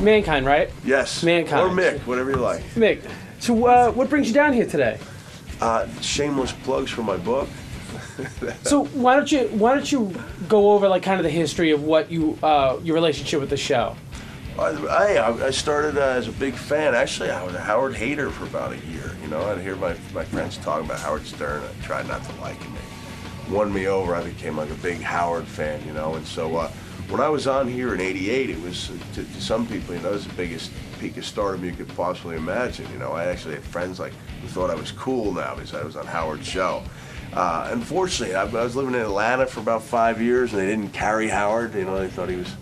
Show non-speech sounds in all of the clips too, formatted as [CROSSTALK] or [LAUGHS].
Mankind, right? Yes. Mankind. Or Mick, whatever you like. Mick, so uh, what brings you down here today? Uh, shameless plugs for my book. [LAUGHS] So why don't you why don't you go over like kind of the history of what you uh, your relationship with the show? I, I, I started uh, as a big fan. Actually, I was a Howard hater for about a year. You know, I'd hear my, my friends talking about Howard Stern. I tried not to like him. He won me over. I became like a big Howard fan, you know. And so uh, when I was on here in '88, it was uh, to, to some people, you know, it was the biggest peak of stardom you could possibly imagine. You know, I actually had friends like who thought I was cool now because I was on Howard's show. Uh, unfortunately, I, I was living in Atlanta for about five years, and they didn't carry Howard. You know, they thought he was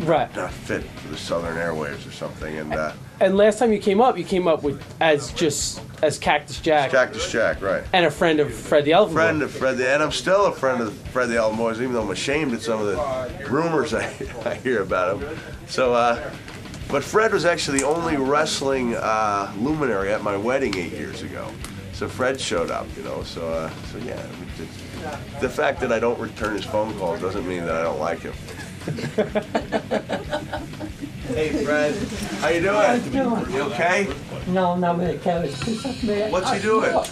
Right. not fit for the Southern Airwaves or something. And uh, And last time you came up, you came up with as just as Cactus Jack Cactus Jack, right? and a friend of Fred the Elephant. Friend Boy. of Fred, the, and I'm still a friend of Fred the Elephant Boy's, even though I'm ashamed at some of the rumors I, [LAUGHS] I hear about him. So, uh, but Fred was actually the only wrestling uh, luminary at my wedding eight years ago. So Fred showed up, you know. So, uh, so yeah. The fact that I don't return his phone calls doesn't mean that I don't like him. [LAUGHS] hey, Fred, how you doing? You okay? No, not really, Kevin. Man, What's he I- doing?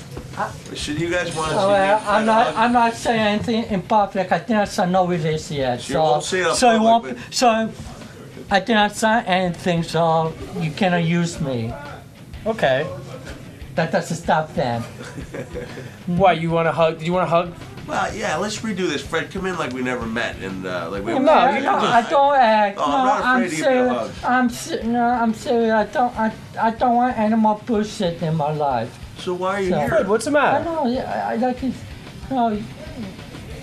Should you guys want to oh, see Oh, me? well, I'm not. hug? I'm not saying anything in public. I did not sign no release yet. You So, won't see it so you public, won't. So, I did not sign anything. So you cannot use me. Okay. That doesn't stop them. [LAUGHS] Why you want to hug? Do you want to hug? Well, yeah, let's redo this. Fred, come in like we never met, and uh, like we. No, I, you no, I don't act. Oh, I'm no, not afraid I'm to give you a hug. I'm se- no, I'm serious. I don't. I, I don't want any more bullshit in my life. So why are you So- here? Fred, what's the matter? I matter? know. Yeah, I, I like it. No,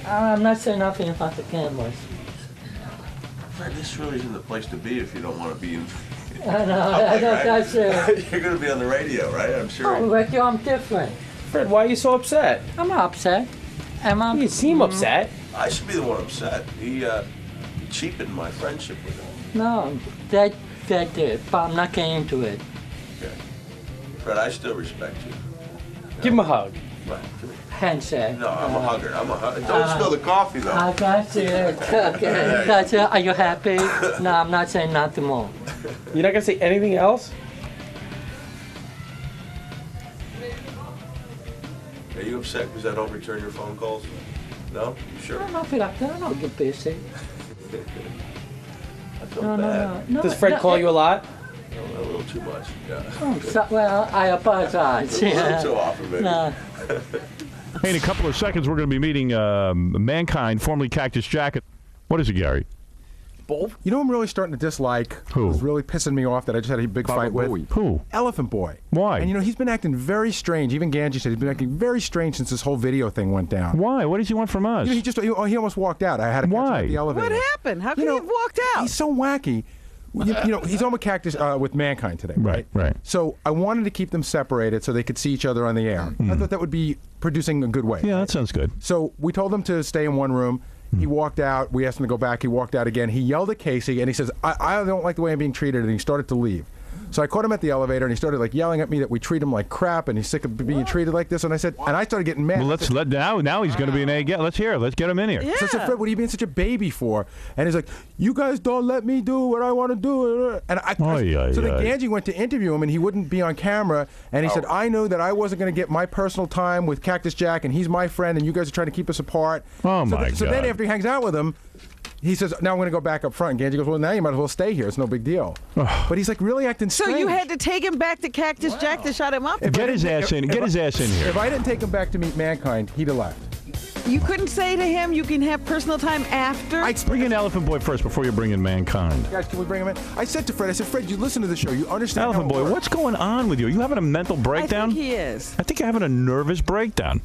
I'm not saying nothing about the cameras. Fred, this really isn't the place to be if you don't want to be in. I know. I know. right? That's it. [LAUGHS] You're going to be on the radio, right? I'm Oh, sure. but you, I'm different. Fred, why are you so upset? I'm not upset. Am I? You seem upset. I should be the one upset. He uh, cheapened my friendship with him. No, that that did, but I'm not getting into it. Okay. Fred, I still respect you. Give him a hug. Right. come. Handshake. No, I'm a hugger. I'm a hugger. Don't Uh, spill the coffee, though. I got you. [LAUGHS] Okay. Gotcha. Are you happy? [LAUGHS] No, I'm not saying nothing more. [LAUGHS] You're not gonna say anything else? You upset because I don't return your phone calls? No? You sure? I don't feel like that. I don't get busy. [LAUGHS] I feel No, no, bad. no. no Does Fred no, call it- you a lot? A little too much. Yeah. Oh, so, well, I apologize. A little too often, maybe. No. Hey, in a couple of seconds, we're going to be meeting um, Mankind, formerly Cactus Jacket. What is it, Gary? You know, I'm really starting to dislike. Who? Was really pissing me off that I just had a big fight with. Who? Elephant Boy. Why? And you know, he's been acting very strange. Even Ganji said he's been acting very strange since this whole video thing went down. Why? What does he want from us? You know, he just he, oh, he almost walked out. I had to catch him Why? at the elevator. What happened? How You could know, he have walked out? He's so wacky. You, you know, he's on with Cactus uh, with Mankind today, right? Right, right. So I wanted to keep them separated so they could see each other on the air. I thought that would be producing a good way. Yeah, that sounds good. So we told them to stay in one room. He walked out. We asked him to go back. He walked out again. He yelled at Casey and he says, I, I don't like the way I'm being treated. And he started to leave. So I caught him at the elevator and he started like yelling at me that we treat him like crap and he's sick of being treated like this. And I said, and I started getting mad. Well, let's let now. Now he's going to be an A. Get let's hear. it. Let's get him in here. So I said, Fred, what are you being such a baby for? And he's like, you guys don't let me do what I want to do. And I, Oy, oy, so then oy. Ganji went to interview him, and he wouldn't be on camera. And he said, oh. I knew that I wasn't going to get my personal time with Cactus Jack, and he's my friend, and you guys are trying to keep us apart. Oh, so my th- So then after he hangs out with him, he says, now I'm going to go back up front. And Ganji goes, well, now you might as well stay here. It's no big deal. but he's like really acting so you had to take him back to Cactus Jack to shut him up? If I Get his ass in. if- Get if his I- ass in here. If I didn't take him back to meet Mankind, he'd have left. You couldn't say to him you can have personal time after? I Bring in Elephant Boy first before you bring in Mankind. Guys, can we bring him in? I said to Fred, I said, Fred, you listen to the show. You understand Elephant how it Boy, works." what's going on with you? Are you having a mental breakdown? I breakdown? think he is. I think you're having a nervous breakdown.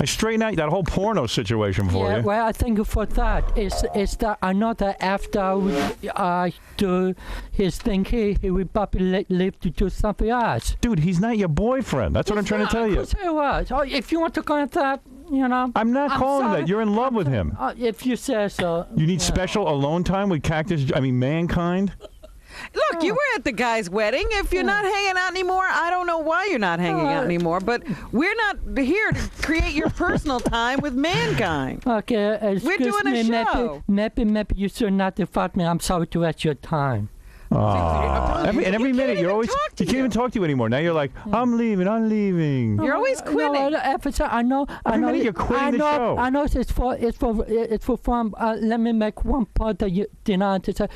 I straighten out that whole porno situation for Yeah, you. well, I think for that is is that I know that after I do his thing here, he will probably live to do something else. Dude, he's not your boyfriend. That's what I'm trying to tell you. You what, oh, if you want to call that, you know. I'm not calling sorry. that. You're in love with him. Uh, if you say so. You need yeah. special alone time with Cactus. I mean, Mankind. Look, you were at the guy's wedding. If you're not hanging out anymore, I don't know why you're not hanging out Uh, anymore. But we're not here to create your personal time with mankind. [LAUGHS] Okay, excuse we're doing a me, show. maybe, maybe, maybe you should not fault me. I'm sorry to waste your time. Aw. every, and every You minute you're always talk you can't even talk to you anymore. Now you're like, I'm leaving, I'm leaving. You're always No, quitting. every time- I know. I Every know. minute it- you're quitting I the know, show. I know it's for it's for it's for fun. Uh, let me make one point that you did not say.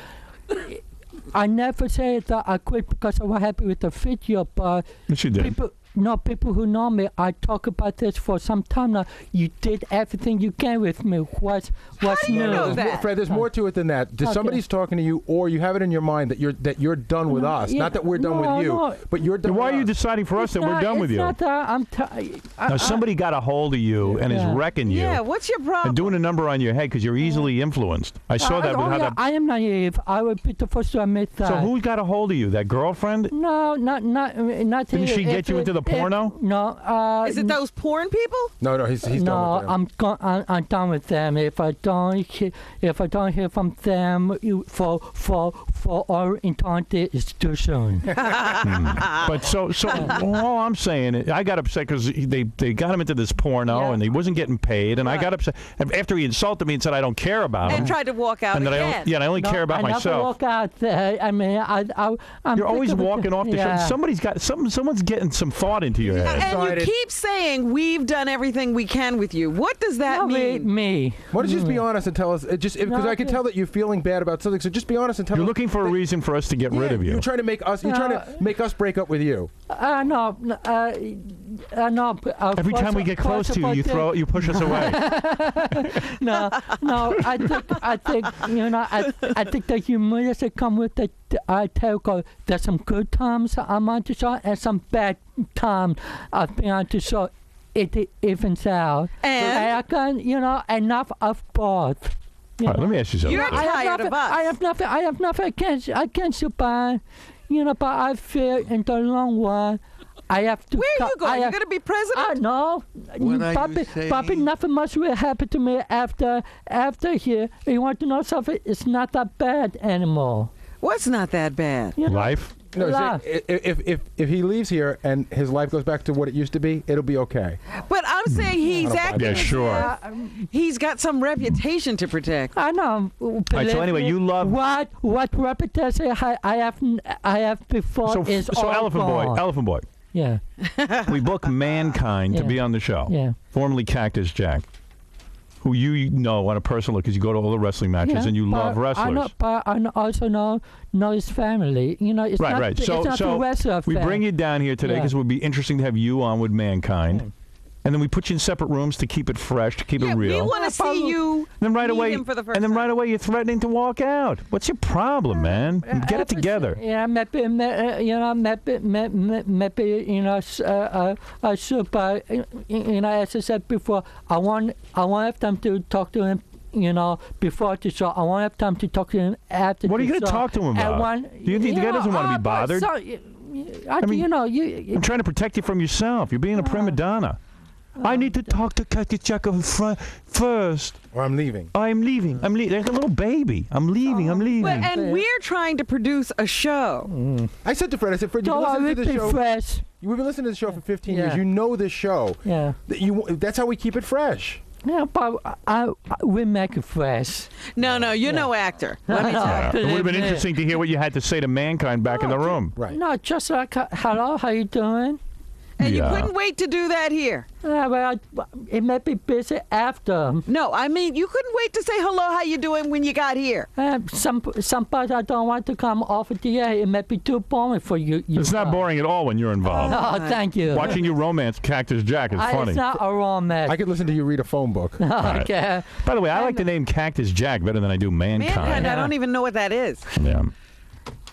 I never said that I quit because I was happy with the video, but did. people. No, people who know me, I talk about this for some time now. You did everything you can with me. What's what's do you new? know There's more, that? Fred, there's more to it than that. Just Okay. somebody's talking to you, or you have it in your mind that you're that you're done with No, us. yeah, Not that we're done no, with you, no. but you're done. Then why with are you us. deciding for us It's that we're not- done with it's you? Not that I'm t- I- Now I- somebody got a hold of you and is wrecking you Yeah, what's your problem? and doing a number on your head because you're easily influenced. I saw I- that oh, with how yeah, that. I am naive. I would be the first to admit that. So who got a hold of you? That girlfriend? No, not not not. Didn't she get you into the if- porno? No. Uh, Is it those porn people? No, no, he's he's no, done with them. I'm, go- I'm I'm done with them. If I don't he- if I don't hear from them you, for for for our entire institution. [LAUGHS] But so so all I'm saying, is, I got upset because they they got him into this porno Yeah. and he wasn't getting paid, and I got upset and after he insulted me and said I don't care about him. And tried to walk out and that I again. don't, yeah, and I only No, care about I myself. Never walk out there. I mean, I, I I'm You're always sick of it. walking off the yeah. show. Somebody's got some. Someone's getting some thought into your head. and you keep saying we've done everything we can with you. What does that No, me, mean? me. Why don't you just be honest and tell us? uh, Just because No, I can tell that you're feeling bad about something, so just be honest and tell You're us. looking for a reason for us to get rid of you. You're trying to make us. You're trying to make us break up with you. Uh, no, no, uh, uh, no. Uh, Every time we get close to you, you throw, you push us away. [LAUGHS] no, no. I think, I think, you know, I, I think the humility that come with the. I tell you, there's some good times I'm on the show and some bad times I've been on the show. It evens out. And? I can, you know, enough of both. You All right, know? let me ask you something. You're I have tired nothing, of us. I have nothing. I have nothing against against you, but you know, but I feel in the long run, I have to. Where are you going? I You're going to be I president? know. What are you Bobby, Bobby, nothing much will happen to me after after here. You want to know something? It's not that bad anymore. What's not that bad? You know? Life. No, Life. see, i- if, if if he leaves here and his life goes back to what it used to be, it'll be okay. But I'm hmm. saying he's acting. Yeah, sure. if He's got some reputation to protect. I know. right, so anyway, you love- what what reputation I, I have I have before So, is so all Elephant Boy. Elephant Boy. yeah, We book [LAUGHS] Mankind to be on the show. yeah. Formerly Cactus Jack, who you know on a personal because you go to all the wrestling matches Yeah, and you love wrestlers. I know, but I also know know his family. You know, it's right, not, right. So, it's not so the wrestler we bring you down here today Yeah. because it would be interesting to have you on with Mankind, Yeah. And then we put you in separate rooms to keep it fresh, to keep Yeah, it we real. want to see you And then right meet away, him for the first and then time. right away, you're threatening to walk out. What's your problem, man? Get it together. Yeah, maybe, may- uh, you know, maybe, may- may- maybe, you know, uh, uh, I should, but, uh, you know, as I said before, I want, I want them to talk to him. You know, before the show, I want have time to talk to him after. What are you gonna talk to him about? want- Do you think the guy doesn't wanna be uh, but bothered? So, y- y- I, mean, you know, you, you I'm trying to protect you from yourself. You're being a prima donna. I need to talk to Cactus Jack fr- first. Or I'm leaving. I'm leaving. I'm leaving. Like a little baby. I'm leaving. I'm oh, leaving. But, and we're trying to produce a show. Mm. I said to Fred, I said, Fred, you've been listening to worry, this show. fresh. You've been listening to the show for 15 Yeah. years. You know this show. Yeah, you. That's how we keep it fresh. yeah, but I, I, we make it fresh. No, no, you're no actor. Let me [LAUGHS] tell you. it would have been interesting to hear what you had to say to mankind back in the room. Right. No, just like, hello, how you doing? And Yeah. you couldn't wait to do that here. Yeah, well, it might be busy after. No, I mean you couldn't wait to say hello, how you doing when you got here. Uh, some some parts I don't want to come off of the air. It might be too boring for you. you It's not boring at all when you're involved. Oh, thank you. Watching you romance Cactus Jack is I, funny. It's not a romance. I could listen to you read a phone book. [LAUGHS] okay. By the way, I like the name Cactus Jack better than I do Mankind. Mankind, I don't even know what that is. Yeah.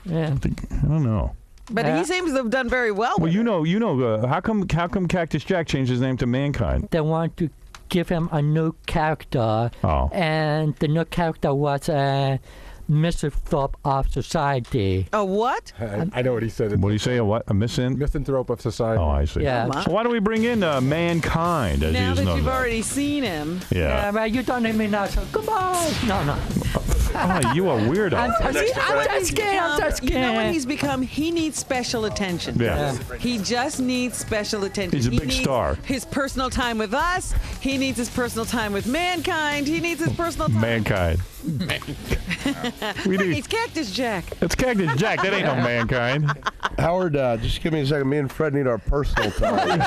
Yeah. I don't know. But Yeah. he seems to have done very well. Well, with you it. know, you know, uh, how come how come Cactus Jack changed his name to Mankind? They want to give him a new character, Oh. and the new character was a misanthrope of society. A what? I, I know what he said. What do you say? A what? A missing? Misanthrope of society. Oh, I see. Yeah. my. So why don't we bring in uh, Mankind as Now he is that known you've as? already seen him. Yeah. Yeah, well, you don't need me now, so come on. No, no. Oh, you a weirdo. I'm so, Next to I'm Fred. so scared. I'm so You know what he's become? He needs special attention. Yeah. He just needs special attention. He's a He big needs star. His personal time with us. He needs his personal time with mankind. He needs his personal time. Mankind. [LAUGHS] we He's need. Cactus Jack. It's Cactus Jack. That ain't no mankind. Howard, uh, just give me a second. Me and Fred need our personal time.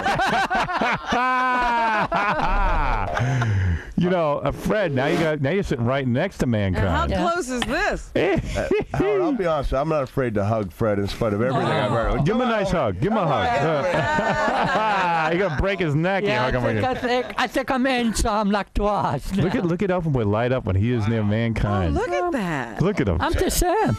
[LAUGHS] [LAUGHS] you know, uh, Fred. Now you got. Now you're sitting right next to And how mankind. close is this? [LAUGHS] Howard, I'll be honest. I'm not afraid to hug Fred in spite of everything I've heard. Give him a nice hug. Give him a hug. Uh, you're [LAUGHS] gonna break his neck. you Yeah, I hug him think, I like that. think, I think I'm in some like twice. Look at look at Elephant Boy light up when he is near Oh, mankind. look at that. Look at him. I'm just saying.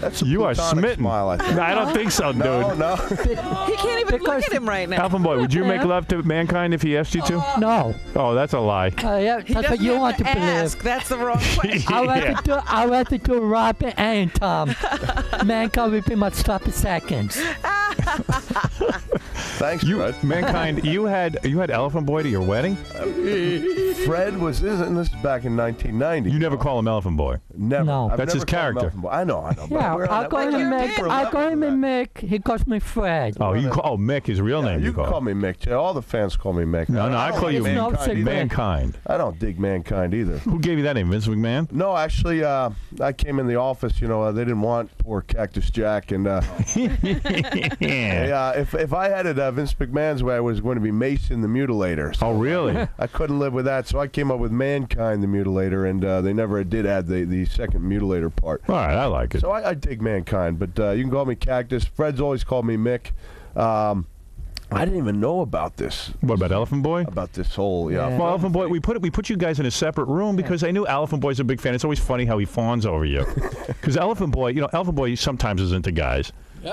That's a [LAUGHS] You are platonic smitten. Smile, I think. No, I don't think so, dude. No, no. He can't even Because- look at him right now. Elephant Boy, would you make love to mankind if he asked you to? no. Oh, that's a lie. Uh, yeah, He that's what you have want to, to believe. ask. That's the wrong [LAUGHS] question. I want Yeah. to do. I want to do Robin and Tom. [LAUGHS] Mankind will be my sloppy seconds. [LAUGHS] Thanks, You, Fred. mankind, [LAUGHS] you had you had Elephant Boy to your wedding. Fred was, isn't this back in 1990? You never call him Elephant Boy. Never. No. I've That's his never called character. Elephant Boy. I know, I know. Yeah, I call him Mick. I call him. Mick. He calls me Fred. Oh, you call oh Mick his real Yeah, name. you you call. call me Mick. All the fans call me Mick. No, no, I don't call you like mankind. mankind. I don't dig mankind either. Who gave you that name, Vince McMahon? No, actually, uh, I came in the office. You know, uh, they didn't want poor Cactus Jack, and uh, Yeah. [LAUGHS] [LAUGHS] yeah, if if I had it uh, Vince McMahon's way, I was going to be Mason the Mutilator. So Oh, really? [LAUGHS] I couldn't live with that, so I came up with Mankind the Mutilator, and uh, they never did add the, the second Mutilator part. All right, I like it. So I, I dig Mankind, but uh, you can call me Cactus. Fred's always called me Mick. Um, I didn't even know about this, What about Elephant Boy? about this whole yeah. Yeah. Well, Elephant Boy, we put it, we put you guys in a separate room because I knew Elephant Boy's a big fan. It's always funny how he fawns over you, [LAUGHS] because Elephant Boy, you know, Elephant Boy sometimes is into guys,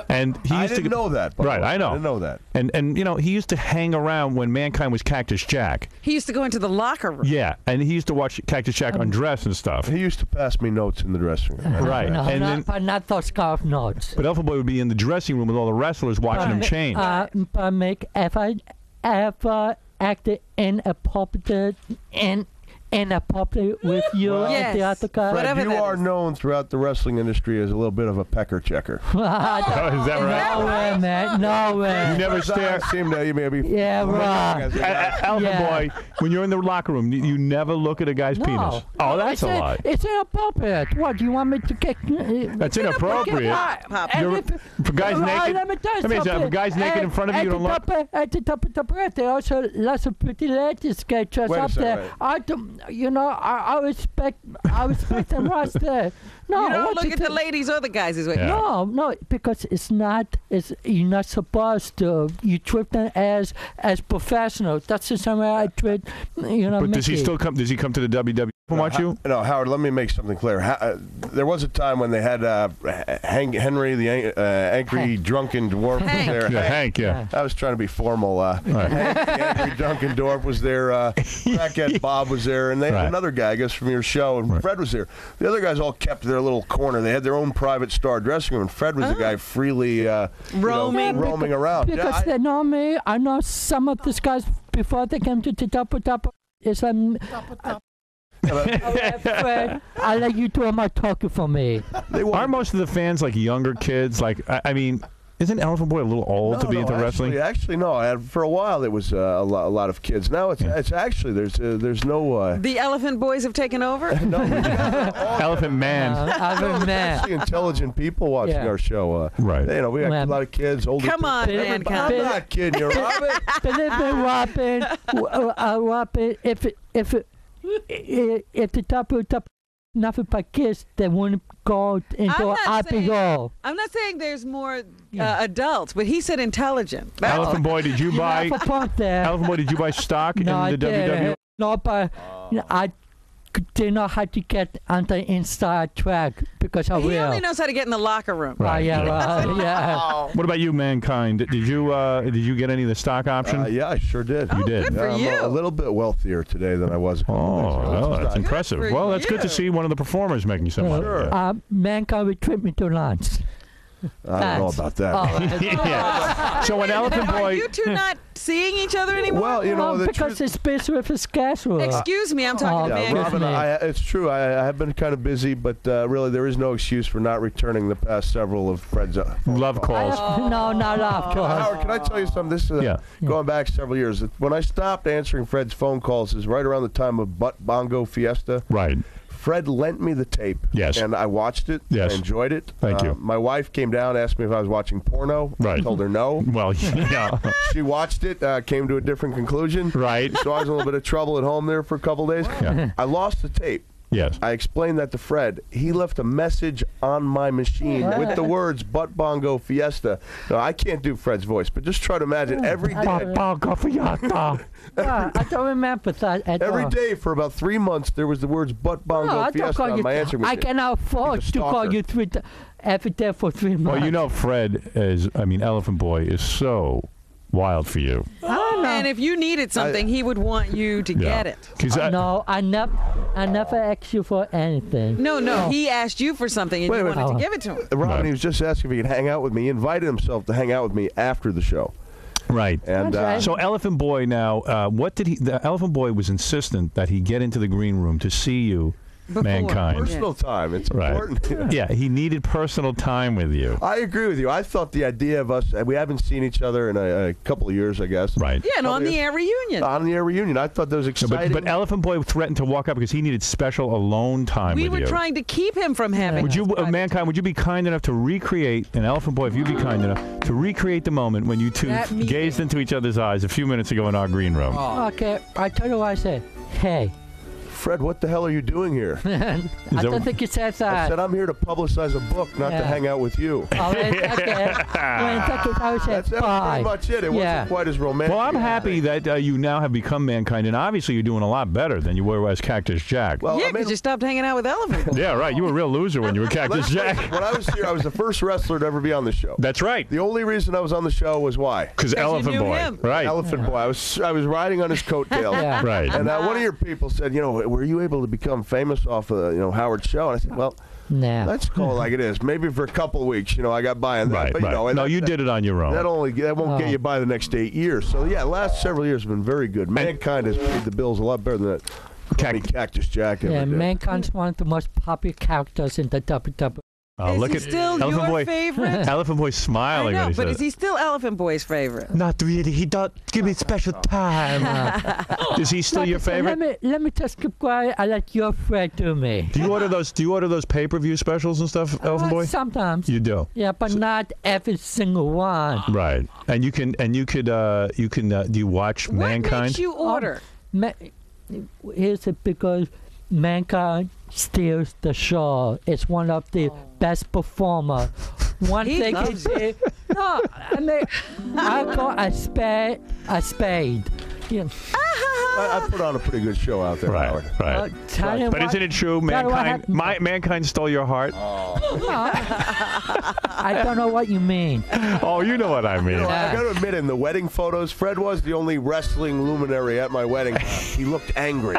and he I used didn't to know that. Right. I know. I didn't know that. and and you know he used to hang around when Mankind was Cactus Jack. He used to go into the locker room. Yeah, and he used to watch Cactus Jack um, undress and stuff. He used to pass me notes in the dressing room. Right, No, and not, then but not those golf notes. but Elephant Boy would be in the dressing room with all the wrestlers watching him uh, change. Uh, but Mick, if I ever acted in a inappropriate in inappropriate with you Well, at the Yes. other Fred, Whatever you that are is. known throughout the wrestling industry as a little bit of a pecker checker. oh, is that right? no way, man, no way. You never stare. seem to you maybe. Yeah, right. As a Uh, guy. uh, Elephant Yeah. Boy, when you're in the locker room, you, you never look at a guy's No. penis. Oh, that's it's a lie. It's inappropriate. What do you want me to kick? That's inappropriate. Pop. And You're- if- For guys Uh, naked, let me tell you let me if a guy's naked in front of you, you at don't the look. top, At the top of the breath, there are also lots of pretty ladies get dressed up second, there. wait. I, don't- you know, I, I respect, I respect them right [LAUGHS] there. No, You don't look you at the ladies or the guys. Is what Yeah. No, no, because it's not. It's you're not supposed to. You treat them as as professionals. That's the same way I treat, you know. But does he still come? Does he come to the WWE and watch you? No, Howard. Let me make something clear. Ha- uh, there was a time when they had uh, Hank, Henry, the an- uh, angry Hank. drunken dwarf, was Hank. there. Yeah, Hank. Yeah. I was trying to be formal. Uh, Right. Hank, the angry drunken dwarf, was there. Uh, [LAUGHS] crackhead Bob was there, and they Right. had another guy, I guess, from your show, and Right. Fred was there. The other guys all kept their little corner. They had their own private star dressing room, and Fred was the guy freely uh, you know, Roaming. roaming around. Yeah, Because I- they know me. I know some of these guys before they came to the top of top. Is um, Fred, I let you do my talking for me. they Aren't most of the fans like younger kids? Like, I, I mean, isn't Elephant Boy a little old to be no, into wrestling? Actually, actually, no. I- For a while, there was uh, a, lot, a lot of kids. Now it's it's actually there's uh, there's no uh, The Elephant Boys have taken over. [LAUGHS] no [LAUGHS] Elephant Man. Uh, other man. actually intelligent people watching Yeah. our show. Uh, Right. You know, we got Well, a lot of kids, older. Come on, Bit- people. I'm mankind. not kidding you, Robin. Believe me, Robin, w- uh, uh, Robin, if it, if it, i- if the top of top nothing but kids, they wouldn't go into I'm an not happy saying- goal. I'm not saying there's more uh, adults, but he said intelligent. That's Elephant Boy, did you buy? Have a point. Elephant Boy, did you buy stock no, I in the WWE? didn't. No, but I c- didn't know how to get on the inside track because I He will. only knows how to get in the locker room. Oh, Right, yeah, [LAUGHS] [LAUGHS] yeah. right, yeah. What about you, Mankind? Did you uh, did you get any of the stock option? Uh, yeah, I sure did. You did. Good for Yeah, I'm you. a, a little bit wealthier today than I was. a Oh, days ago. well, This that's nice. impressive. Well, that's good to see one of the performers making some money. Sure. Uh, mankind will treat me to lunch. I don't know about that. Oh, [LAUGHS] yeah. So when Elephant boy. Are Boy, you two not seeing each other anymore? Well, you know, oh, the because truth, it's busy with his schedule. Excuse me, I'm talking Oh, to yeah, man. Robin, Robin, me. I, it's true. I, I have been kind of busy, but uh, really, there is no excuse for not returning the past several of Fred's uh, phone love calls. calls. no, not after. Howard, can I tell you something? This is uh, Yeah. going back several years. When I stopped answering Fred's phone calls is right around the time of Butt Bongo Fiesta. Right. Fred lent me the tape. Yes. And I watched it. Yes. I enjoyed it. Thank Uh, you. My wife came down, asked me if I was watching porno. Right. I told her no. Well, [LAUGHS] yeah. She watched it, uh, came to a different conclusion. Right. So I was in a little bit of trouble at home there for a couple days. Yeah. I lost the tape. Yes. I explained that to Fred. He left a message on my machine with the [LAUGHS] words "Butt Bongo Fiesta." Now I can't do Fred's voice, but just try to imagine oh, every day. [LAUGHS] Yeah, I don't remember that at Every all. day for about three months, there was the words "Butt Bongo No, I don't Fiesta" call on you. my answering I machine. cannot afford He's to call you three t- every day for three months. Well, you know, Fred is. I mean, Elephant Boy is so wild for you. And if you needed something, he would want you to Yeah. get it. 'Cause I- no, I never, I never asked you for anything. No, no, he asked you for something and Wait, you wait. wanted Oh. to give it to him. Robin, Right. he was just asking if he could hang out with me. He invited himself to hang out with me after the show, right. and uh, right. So Elephant Boy now, uh, what did he? The Elephant Boy was insistent that he get into the green room to see you, Before. mankind. personal time. It's Right. important. [LAUGHS] Yeah, he needed personal time with you. I agree with you. I thought the idea of us, we haven't seen each other in a, a couple of years, I guess. Right. Yeah, and on Probably the air reunion. On the air reunion, I thought that was No, exciting. but, but Elephant Boy threatened to walk out because he needed special alone time we with were you. trying to keep him from having. Would you, uh, private mankind, would you be kind enough to recreate, and Elephant Boy, if you'd be kind enough, to recreate the moment when you two That meeting. gazed into each other's eyes a few minutes ago in our green room? Okay, I tell you what I said. Hey, Fred, what the hell are you doing here? [LAUGHS] I don't think you said that. I said I'm here to publicize a book, not to hang out with you. Oh, okay. [LAUGHS] Wait, okay, that's pretty much it. It yeah. wasn't quite as romantic. Well, I'm happy that uh, you now have become mankind, and obviously you're doing a lot better than you were as Cactus Jack. Well, yeah, I mean, because you stopped hanging out with Elephant. Boy. [LAUGHS] yeah, right. You were a real loser when you were Cactus Jack. when I was here, I was the first wrestler to ever be on the show. That's right. The only reason I was on the show was why? Because you Elephant knew Boy. him. Right. Elephant Boy. I was I was riding on his coattails. Yeah. Right. And uh, one of your people said, you know, were you able to become famous off of you know Howard's show? And I said, well, Nah. let's call it like it is. Maybe for a couple of weeks, you know, I got by on that. Right, but, you right. know, and no, that- you did it on your own. That only that won't get Oh. you by the next eight years. So yeah, last several years have been very good. Mankind has paid the bills a lot better than that. Cac- crummy Cactus Jack. ever Yeah, did. Mankind's one of the most popular characters in the WWE. Oh, is look he at still Elephant your Boy. favorite? [LAUGHS] Elephant Boy I smiling know, when he but is he still Elephant Boy's favorite? Not really. He don't give me special time. [LAUGHS] is he still your I said, favorite? Let me, let me just keep quiet. I let your friend do me. Do you order those? Do you order those pay per view specials and stuff, Elephant Uh, Boy? Sometimes. You do. yeah, but not every single one. Right. And you can and you could uh you can uh, do you watch What Mankind? makes you order? Ma- here's it because mankind steals the show. It's one of the best performer. [LAUGHS] One He thing he loves you. did. No, I mean, I call a spade a spade. You know, I, I put on a pretty good show out there, right. Howard. Right. uh, tell But what- isn't it true? tell you what Mankind, my, mankind stole your heart. No. I don't know what you mean. [LAUGHS] Oh, you know what I mean. You know, Yeah. I got to admit, in the wedding photos, Fred was the only wrestling luminary at my wedding. [LAUGHS] he looked angry.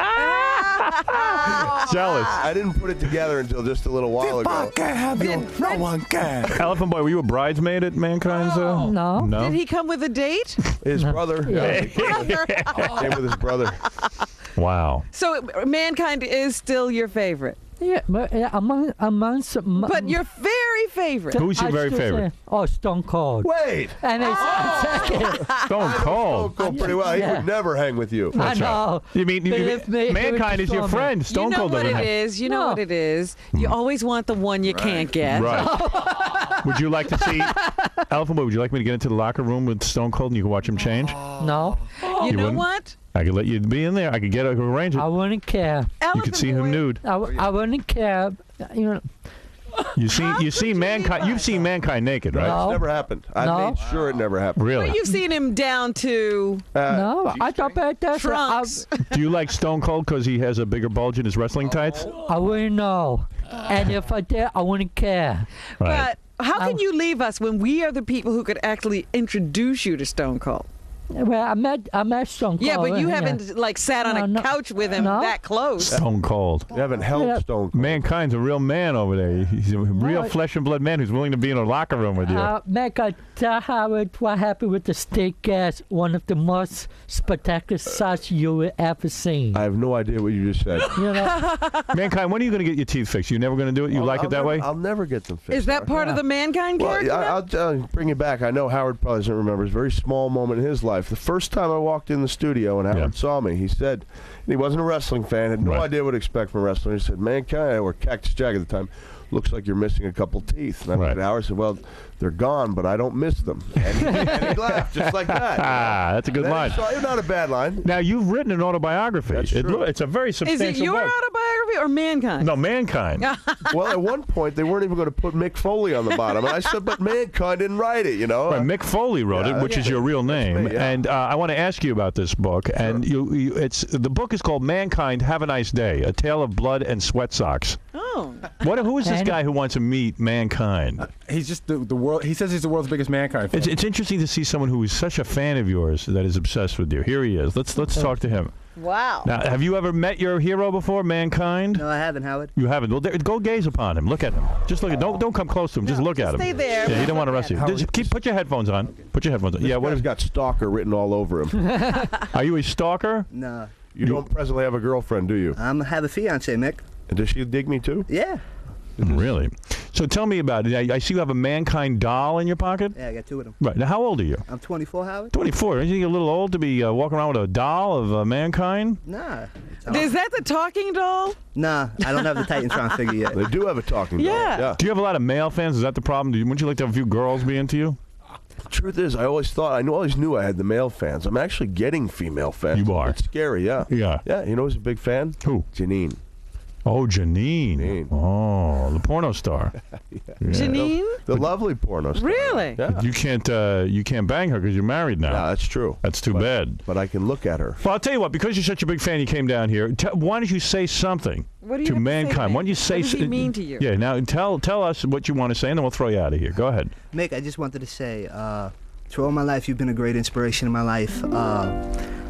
[LAUGHS] Jealous. I didn't put it together until just a little while ago. have you. No one can. Elephant Boy, were you a bridesmaid at Mankind's? Uh, No. No. Did he come with a date? His brother. Yeah. [LAUGHS] [LAUGHS] he came with his brother. Wow. So mankind is still your favorite, Yeah, but uh, among amongst m- but your very favorite. Who's your I very should favorite? say- oh, Stone Cold. Wait. And it's second. [LAUGHS] Stone Oh, Cold. go pretty well. He Yeah. would never hang with you. I That's right. know. You mean, you mean Believe me, Mankind is your me. friend? Stone you know Cold what doesn't it have. is. You know No. what it is. You always want the one you can't get. Right. [LAUGHS] would you like to see Elephant Boy? Would you like me to get into the locker room with Stone Cold and you can watch him change? No, You, You know wouldn't? what? I could let you be in there. I could get I could arrange it. I wouldn't care. You could see Boy, him nude. I, w- I wouldn't care. You know, You see, How you could see you mankind. leave You've seen mankind naked, right? No. It's never happened. I No. made sure it never happened. Really? But you've seen him down to Uh, no, I thought about that. so I, trunks. [LAUGHS] Do you like Stone Cold because he has a bigger bulge in his wrestling tights? I wouldn't know. And if I did, I wouldn't care. Right. But how can I- you leave us when we are the people who could actually introduce you to Stone Cold? Well, I met I met Stone Cold. Yeah, but you haven't like sat on No, a no. couch with him No. that close. Stone cold. You haven't held Yeah. Stone Cold. Mankind's a real man over there. He's a real I- flesh and blood man who's willing to be in a locker room with you. Uh, Meg, I tell Howard what happened with the steak gas, one of the most spectacular sights you will ever seen. I have no idea what you just said. [LAUGHS] you know, [LAUGHS] Mankind, when are you going to get your teeth fixed? You never going to do it? You I'll- like I'll it that never- way? I'll never get them fixed. Is that part of the mankind Well, character? I, I'll uh, bring it back. I know Howard probably doesn't remember. It's a very small moment in his life. The first time I walked in the studio and Howard Yeah. saw me, he said, and he wasn't a wrestling fan, had no Right. idea what to expect from wrestling. He said, Mankind, or Cactus Jack at the time, looks like you're missing a couple teeth. And I Right. at Howard said, Well, they're gone, but I don't miss them. [LAUGHS] And he, and he laughed just like that. [LAUGHS] Ah, that's a good line. he saw- it's not a bad line. Now, you've written an autobiography. That's It true. it's a very Is substantial it your book. autobiography or mankind? No, Mankind. [LAUGHS] well, at one point, they weren't even going to put Mick Foley on the bottom. And I said, But Mankind didn't write it, you know? Right, Mick Foley wrote Yeah, it, which that's is your real name, me, yeah. and uh, I want to ask you about this book. And you, you, it's the book is called "Mankind Have a Nice Day: A Tale of Blood and Sweat Socks." Oh. What? Who is this guy who wants to meet mankind? He's just the, the world. He says he's the world's biggest mankind fan. It's, it's interesting to see someone who is such a fan of yours that is obsessed with you. Here he is. Let's let's talk to him. Wow. Now, have you ever met your hero before, mankind? No, I haven't, Howard. You haven't. Well, there, go gaze upon him. Look at him. Just look at. Don't don't come close to him. Just look at him. stay there. Yeah, he don't want to Look arrest you. Just keep put your headphones on. Put your headphones on. Yeah. What What is? has got stalker written all over him? [LAUGHS] Are you a stalker? No. You don't presently have a girlfriend, do you? I'm have a fiance, Mick. And does she dig me too? Yeah. Really? So tell me about it. I, I see you have a mankind doll in your pocket. Yeah, I got two of them. Right. Now, how old are you? I'm 24, Howard. 24. Isn't you a little old to be uh, walking around with a doll of uh, mankind? Nah. Is that the talking doll? Nah, I don't have the [LAUGHS] Titantron figure yet. They do have a talking Yeah. doll. Yeah. Do you have a lot of male fans? Is that the problem? Do you, wouldn't you like to have a few girls be into you? Truth is, I always thought I knew, always knew I had the male fans. I'm actually getting female fans. You are. It's scary. Yeah. Yeah. Yeah. You know who's a big fan? Who? Janine. Oh, Janine. Janine. Oh, the porno star. [LAUGHS] Yeah. Janine? The lovely porno star. Really? Yeah. You can't uh, you can't bang her because you're married now. Yeah, that's true. That's too But- bad. But I can look at her. Well, I'll tell you what. Because you're such a big fan, you came down here. T- why don't you say something What do you to have to say to mankind? me? why don't you say? What does he mean to you? Yeah. Now tell tell us what you want to say, and then we'll throw you out of here. Go ahead. Mick, I just wanted to say, uh, through all my life, you've been a great inspiration in my life. Uh,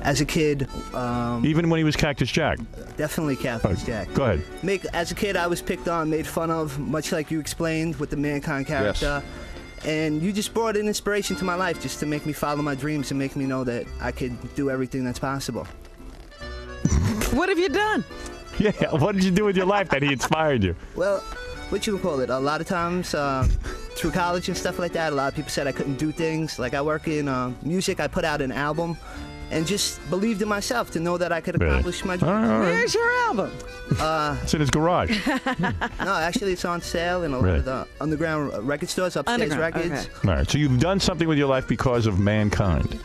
as a kid, um, Even when he was Cactus Jack. definitely Cactus Jack. Go ahead. Mick, as a kid, I was picked on, made fun of, much like you explained with the mankind character. Yes. And you just brought an inspiration to my life just to make me follow my dreams and make me know that I could do everything that's possible. [LAUGHS] What have you done? Yeah. What did you do with your life that he inspired you? Well, what you would call it? A lot of times uh, through college and stuff like that, a lot of people said I couldn't do things. Like I work in uh, music, I put out an album, and just believed in myself to know that I could Really? accomplish my All dreams. right, all right. Where's your album? Uh, It's in his garage. [LAUGHS] no, actually, it's on sale in a lot Really? of the underground record stores, upstairs Underground, records. okay. All right. So you've done something with your life because of mankind.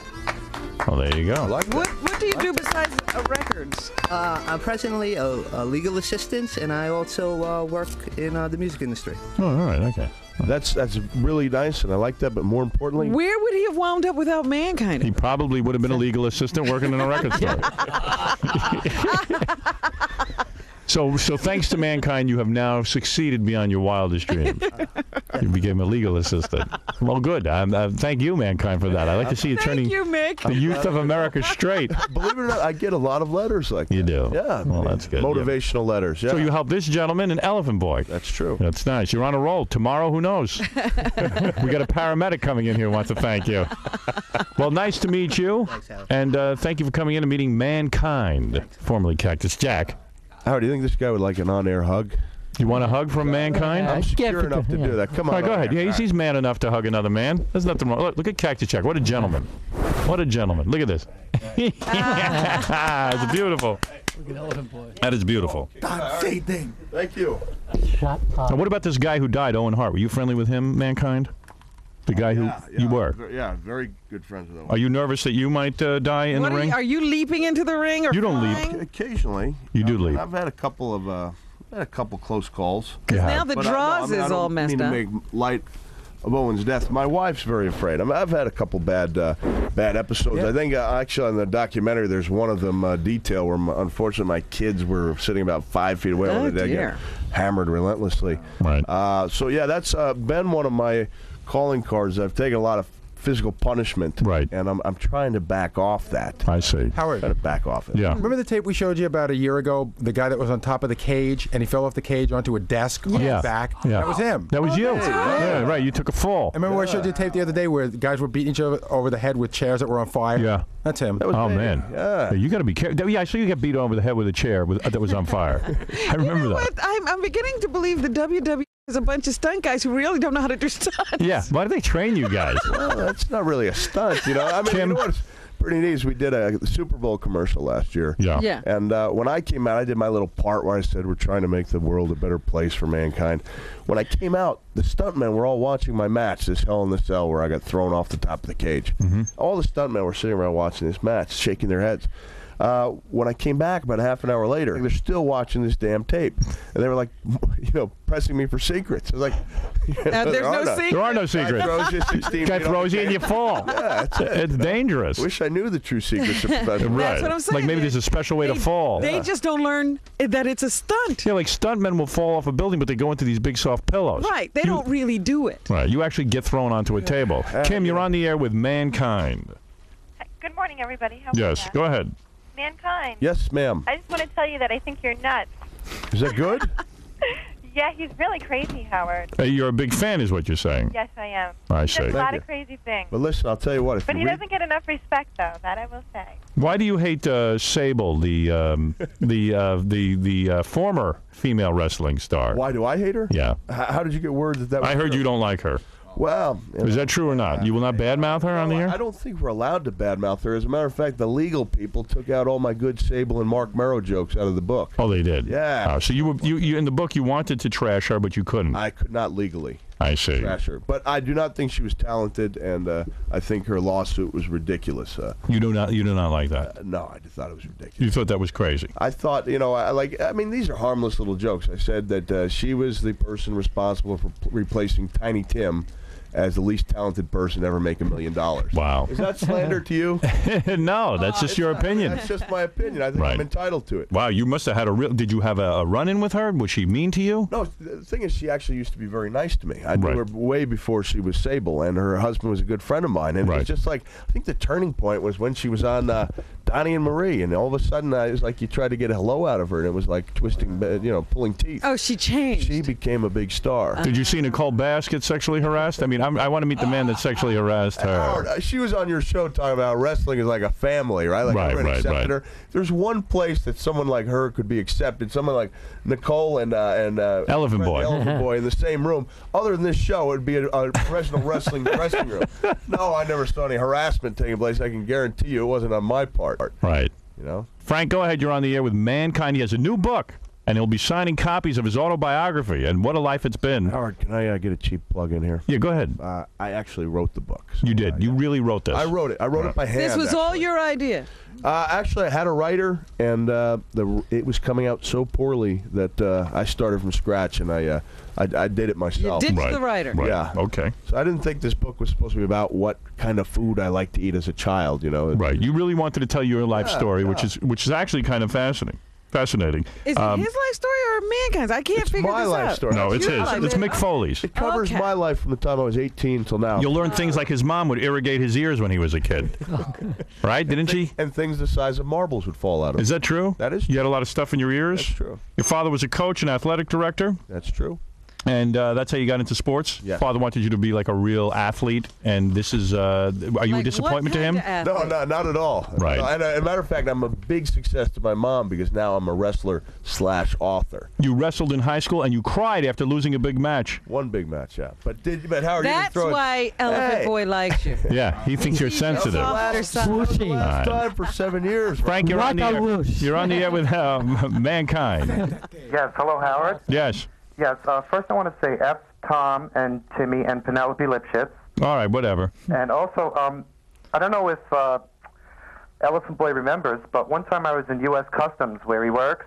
Well, there you go. Like What. What do you do besides uh, records? Uh, I'm presently a, a legal assistant, and I also uh, work in uh, the music industry. Oh, all right. Okay. That's that's really nice, and I like that. But more importantly, Where would he have wound up without mankind? He probably would have been a legal assistant working in a record store. [LAUGHS] [LAUGHS] so, so thanks to mankind, you have now succeeded beyond your wildest dreams. [LAUGHS] You became a legal assistant. Well, good. Um, uh, thank you, mankind, for that. I like to see you turning you, Mick. the youth of America straight. believe it or not, I get a lot of letters like that. You that. do. Yeah. Well, that's good. Motivational letters. Yeah. So you help this gentleman, an elephant boy. That's true. That's nice. You're on a roll. Tomorrow, who knows? [LAUGHS] we got a paramedic coming in here who wants to thank you. Well, nice to meet you. Thanks, Howard. And uh, thank you for coming in and meeting Mankind, formerly Cactus Jack. Howard, do you think this guy would like an on-air hug? You want a hug from Mankind? I'm give secure it enough to to him. do that. Come on. All right, go ahead. on Yeah, he's, he's man enough to hug another man. There's nothing wrong. Look, look at Cactus Jack. What a gentleman. What a gentleman. Look at this. [LAUGHS] it's beautiful. That is beautiful. Time fading. Thank you. Shut. Now, what about this guy who died, Owen Hart? Were you friendly with him, Mankind? The guy who you were. Ver- Yeah, very good friends with him. Are you nervous that you might uh, die in What the are, ring? you, are you leaping into the ring or You don't leap. flying? Occasionally. You do I mean, leap. I've had a couple of uh, I've had a couple close calls. Yeah. Now the But I- no, draws I mean, I is don't all messed mean up. to make light of Owen's death. My wife's very afraid. I mean, I've had a couple bad uh, bad episodes. I think uh, actually on the documentary, there's one of them uh, detail where my, unfortunately my kids were sitting about five feet away Oh, when they dear. hammered relentlessly. Right. Uh, so yeah, that's uh, been one of my calling cards. I've taken a lot of physical punishment. Right. And I'm, I'm trying to back off that. I see. Howard. Trying to back off it. Yeah. Remember the tape we showed you about a year ago? The guy that was on top of the cage and he fell off the cage onto a desk on Yeah. his back? Yeah. That was him. That was you. Yeah, right. You took a fall. I remember I showed you the tape the other day where the guys were beating each other over the head with chairs that were on fire. Yeah. That's him. That was Oh me. man. Yeah. You got to be careful. Yeah, I saw you get beat over the head with a chair with, that was on fire. I [LAUGHS] remember You know that. what? I'm, I'm beginning to believe the WWE is a bunch of stunt guys who really don't know how to do stunts. Yeah. Why do they train you guys? [LAUGHS] Well, that's not really a stunt, you know. I mean, Kim? you know what's pretty neat is we did a Super Bowl commercial last year. Yeah. Yeah. And uh, when I came out, I did my little part where I said we're trying to make the world a better place for mankind. When I came out, the stuntmen were all watching my match, this Hell in the Cell, where I got thrown off the top of the cage. All the stuntmen were sitting around watching this match, shaking their heads. Uh, when I came back about half an hour later, they're still watching this damn tape, and they were like, [LAUGHS] you know, pressing me for secrets. I was like, [LAUGHS] Uh, there's there are no none. secret. There are no Guy secrets. throws you 16 Guy throws you and you fall. [LAUGHS] Yeah, that's it. It's dangerous. Wish I knew the true secrets of professional Right. That's what I'm saying. Like maybe there's a special way to fall. They just don't learn that it's a stunt. Yeah, like stuntmen will fall off a building, but they go into these big soft pillows. Right. They You- don't really do it. Right. You actually get thrown onto a table. Kim, you're on the air with Mankind. Good morning, everybody. How Yes. Go ahead. Mankind. Yes, ma'am. I just want to tell you that I think you're nuts. Is that good? [LAUGHS] Yeah, he's really crazy, Howard. Uh, you're a big fan, is what you're saying. Yes, I am. I He does see. a lot Thank of crazy things. but listen, I'll tell you what. If But you he read, doesn't get enough respect, though. That I will say. Why do you hate uh, Sable, the um, [LAUGHS] the uh, the the uh, former female wrestling star? why do I hate her? Yeah. H- how did you get word that that? Was I heard true? you don't like her. Well, Is know, that true or not? You will not badmouth her on the air. I don't think we're allowed to badmouth her. As a matter of fact, the legal people took out all my good Sable and Marc Mero jokes out of the book. Oh, they did. Yeah. Oh, so you, were, you you in the book you wanted to trash her, but you couldn't. I could not legally I see. trash her, but I do not think she was talented, and uh, I think her lawsuit was ridiculous. Uh, You do not you do not like that. no, I just thought it was ridiculous. You thought that was crazy. I thought, you know, I like. I mean, these are harmless little jokes. I said that uh, she was the person responsible for pl- replacing Tiny Tim as the least talented person to ever make a million dollars. Wow. Is that slander to you? [LAUGHS] no, that's just your opinion. That's just my opinion. I think Right. I'm entitled to it. Wow, you must have had a real. Did you have a, a run in with her? Was she mean to you? No, the thing is, she actually used to be very nice to me. I knew Right. her way before she was Sable, and her husband was a good friend of mine. And it Right. was just like, I think the turning point was when she was on uh, Donny and Marie, and all of a sudden, I was like you tried to get a hello out of her, and it was like twisting, uh, you know, pulling teeth. Oh, she changed. She became a big star. Did you see Nicole Bass get sexually harassed? I mean, I'm, I want to meet the man that sexually harassed her. uh, she was on your show talking about wrestling is like a family, right? Like Right, everyone right, accepted right. her. There's one place that someone like her could be accepted. Someone like Nicole and uh, and uh, Elephant Boy. Elephant Boy in the same room. Other than this show, it'd be a, a professional wrestling [LAUGHS] dressing room. No, I never saw any harassment taking place. I can guarantee you, it wasn't on my part. Right. You know. Frank, go ahead. You're on the air with Mankind. He has a new book, and he'll be signing copies of his autobiography. And what a life it's been. Howard, can I uh, get a cheap plug in here? Yeah, go ahead. Uh, I actually wrote the book. so, You uh, did. You really wrote this. I wrote it. I wrote it by hand. this was all your idea. Uh, actually, I had a writer, and uh, the it was coming out so poorly that uh, I started from scratch, and I uh, I, I did it myself. You myself. ditched Right. the writer. Right. Yeah. Okay. So I didn't think this book was supposed to be about what kind of food I like to eat as a child. You know. Right. You really wanted to tell your life Yeah, story, which is which is actually kind of fascinating. Fascinating. Is Um, it his life story or mankind's? I can't It's figure my this life out. story. no, it's your his. life. It's Mick Foley's. It covers Okay. my life from the time I was 18 until now. You'll learn things like his mom would irrigate his ears when he was a kid. [LAUGHS] right? Didn't she? and things the size of marbles would fall out of. Is that true? That is You had a lot of stuff in your ears? That's true. Your father was a coach and athletic director, That's true. And uh, that's how you got into sports? Yes. Father wanted you to be like a real athlete, and this is, uh, are you a disappointment to him? No, no, not at all. Right. No, and, uh, as a matter of fact, I'm a big success to my mom because now I'm a wrestler slash author. You wrestled in high school, and you cried after losing a big match. One big match, yeah. But did but Howard, you That's can throw it- why Elephant Hey. Boy likes you. [LAUGHS] Yeah, he thinks you're sensitive. Soft or something. Swooshy. Last time for seven years. Frank, you're on the air. whoosh. You're on the air with um, [LAUGHS] mankind. Yes, hello, Howard. Yes. Yes, uh, first I want to say F. Tom and Timmy and Penelope Lipschitz. All right. Whatever. And also, um, I don't know if uh, Elephant Boy remembers, but one time I was in U.S. Customs where he works,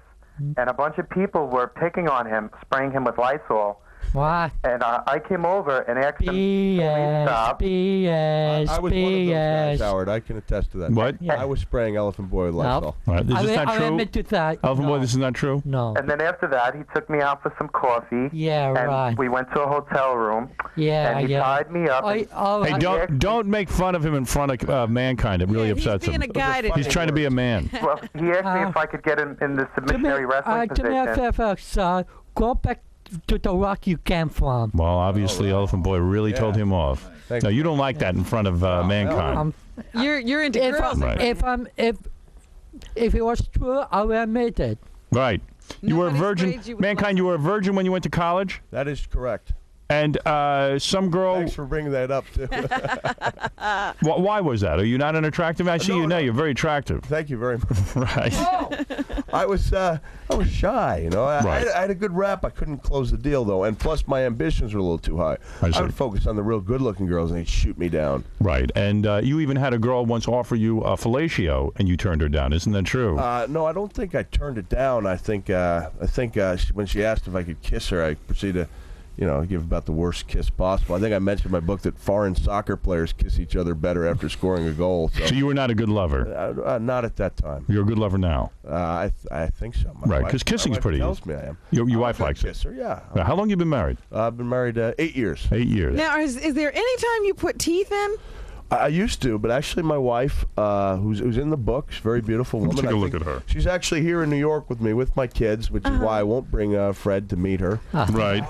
and a bunch of people were picking on him, spraying him with Lysol. What? And uh, I came over and asked him to BS, stop. BS, I was one of those guys, Howard. I can attest to that. What? Yeah. I was spraying Elephant Boy with Lysol. All right, is this will- not I true? admit to that. Elephant Boy, this is not true? No. And then after that, he took me out for some coffee. Yeah, and right. we went to a hotel room. Yeah, and he yeah. tied me up. I, oh, Hey, I- don't don't make fun of him in front of uh, mankind. It really Yeah, he's upsets being him. a guy to He's trying to be a man. [LAUGHS] well, he asked me Uh, if I could get in, in the to me, submissionary wrestling uh, to me, position. Fairfax, uh, go back to the rock you came from. Well, obviously, Elephant Boy really Yeah. told him off. Thank No, you. you don't like that in front of uh, mankind. Um, You're you're into if, girls. I, Right. if I'm if if it was true, I will admit it. Right. You were a virgin. you with mankind, you were a virgin when you went to college? That is correct. And uh, some girl. Thanks for bringing that up, too. [LAUGHS] Wh- why was that? Are you not an attractive? I see No, you now. no. You're very attractive. Thank you very much. [LAUGHS] Right. I was uh, I was shy, you know. I, Right. I, had, I had a good rap. I couldn't close the deal though, and plus my ambitions were a little too high. I see. would focus on the real good-looking girls, and they'd shoot me down. Right. And uh, you even had a girl once offer you a fellatio, and you turned her down. Isn't that true? Uh, no, I don't think I turned it down. I think uh, I think uh, she, when she asked if I could kiss her, I proceeded to, you know, give about the worst kiss possible. I think I mentioned in my book that foreign soccer players kiss each other better after scoring a goal. So, so you were not a good lover. uh, uh, not at that time. You're a good lover now. Uh, I th- I think so. My Right, wife- 'cause my kissing's wife pretty tells easy. me I am. Your, your wife good likes it. kisser, yeah. Now, how long you been married? Uh, I've been married uh, eight years. Eight years. Now, is, is there any time you put teeth in? I I used to, but actually, my wife, uh, who's, who's in the book, she's a very beautiful woman. Take a I look at her. She's actually here in New York with me, with my kids, which is why I won't bring uh, Fred to meet her. [LAUGHS] Right.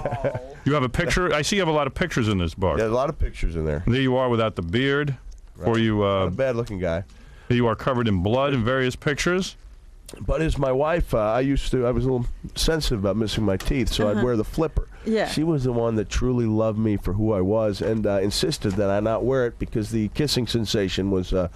you have a picture. I see you have a lot of pictures in this book. There's a lot of pictures in there. There you are without the beard. Or you, Not uh, a bad-looking guy. you are covered in blood in various pictures. But as my wife, uh, I used to, I was a little sensitive about missing my teeth, so I'd wear the flipper. Yeah. She was the one that truly loved me for who I was and uh, insisted that I not wear it because the kissing sensation was uh,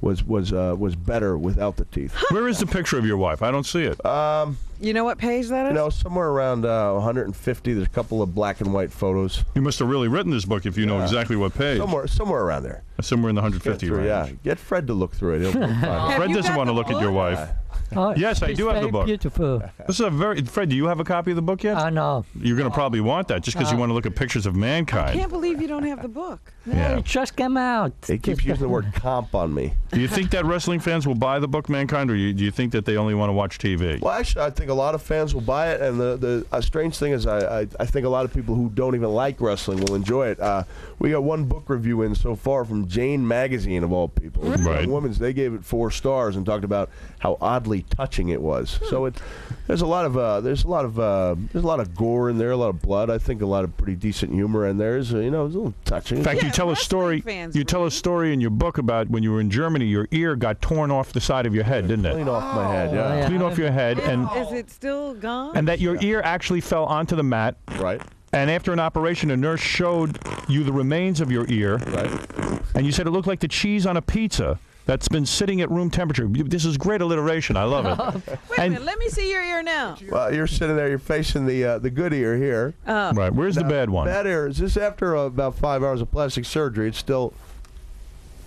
was was uh, was better without the teeth. Where is the picture of your wife? I don't see it. Um, You know what page that is? you know, somewhere around uh, 150. There's a couple of black and white photos. you must have really written this book if you know exactly what page. Somewhere somewhere around there. Somewhere in the 150 through, range. yeah, get Fred to look through it. He'll, he'll [LAUGHS] find it. Fred doesn't want to the look at your book? wife. [LAUGHS] Oh, Yes, I do have the book. Beautiful. This is a very Fred. Do you have a copy of the book yet? I know. You're going to probably want that just because you Uh, want to look at pictures of mankind. I can't believe you don't have the book. [LAUGHS] Yeah. It just came out. He keeps [LAUGHS] using the word comp on me. Do you think that wrestling fans will buy the book, Mankind, or you, do you think that they only want to watch TV? Well, actually, I think a lot of fans will buy it, and the the uh, strange thing is, I, I I think a lot of people who don't even like wrestling will enjoy it. Uh, we got one book review in so far from Jane Magazine of all people, Right. Women's. They gave it four stars and talked about how oddly touching it was. So it there's a lot of uh, there's a lot of uh, there's a lot of gore in there, a lot of blood. I think a lot of pretty decent humor in there. Is uh, you know it's a little touching. In fact, you tell a story. fans You tell a story in your book about when you were in Germany. Your ear got torn off the side of your head, didn't clean it? Clean off my head, yeah. yeah. Clean off your head, and Is it still gone? and that your ear actually fell onto the mat. Right, And after an operation, a nurse showed you the remains of your ear, right. and you said it looked like the cheese on a pizza that's been sitting at room temperature. This is great alliteration. I love it. [LAUGHS] Wait a and- minute. Let me see your ear now. Well, you're sitting there. You're facing the uh, the good ear here. right, where's the bad one? Bad ear. Is this after uh, about five hours of plastic surgery? It's still.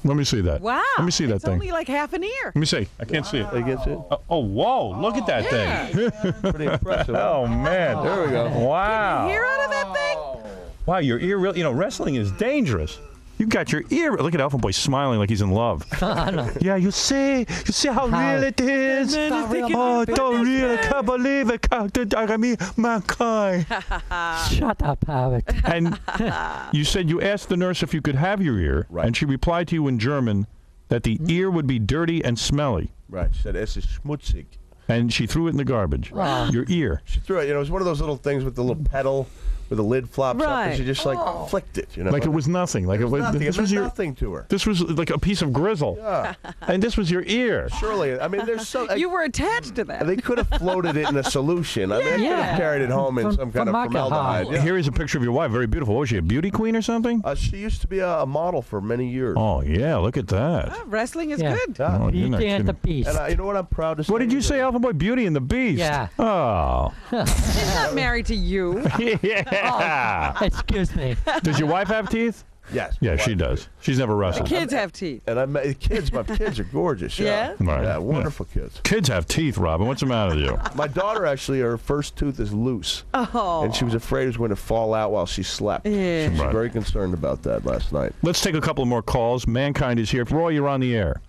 Let me see that. Wow. Let me see that it's thing. only like half an ear. Let me see. I can't see it. I guess it. Oh, oh, whoa! Look at that thing. [LAUGHS] Pretty impressive. Oh man! There we go. Wow! Hear out of that thing? Wow, your ear really. You know, wrestling is dangerous. You got your ear. Look at Alpha Boy smiling like he's in love. [LAUGHS] yeah, you see, you see how, How- real it is. Oh, don't real. I can't believe it. Can't- I mean, mankind. [LAUGHS] Shut up, Howard. And [LAUGHS] you said you asked the nurse if you could have your ear, Right. and she replied to you in German that the hmm? ear would be dirty and smelly, Right. She said, "Es ist schmutzig." and she threw it in the garbage. Your ear. She threw it. You know, it was one of those little things with the little pedal, where the lid flops up, and Right. she just like flicked it. You know, Like it was nothing. Like it was. nothing. This it was your. nothing to her. This was like a piece of grizzle, Yeah. and this was your ear. Surely, I mean, there's so. You were attached to that. they could have floated it in a solution. I mean, they could Yeah. have carried it home in From- some kind of formaldehyde. formaldehyde. Yeah. Here is a picture of your wife. Very beautiful. What was she, a beauty queen or something? Uh, she used to be a, a model for many years. Oh yeah, look at that. Oh, wrestling is Yeah. good. Yeah. Oh, you're not Beauty and the kidding. Beast. And uh, you know what I'm proud to say? What did you say, Alpha Boy? Beauty and the Beast. Yeah. Oh. She's not married to you. [LAUGHS] yeah. [LAUGHS] Excuse me. Does your wife have teeth? Yes. Yeah, she does. She's never The wrestled. kids have teeth. And I met the kids. My kids are gorgeous. [LAUGHS] Yeah. Yeah? Right. Yeah, wonderful kids. Kids have teeth, Robin. What's the matter with you? My daughter actually, her first tooth is loose, Oh. and she was afraid it was going to fall out while she slept. Yeah. She was Right. very concerned about that last night. Let's take a couple more calls. Mankind is here. Roy, you're on the air.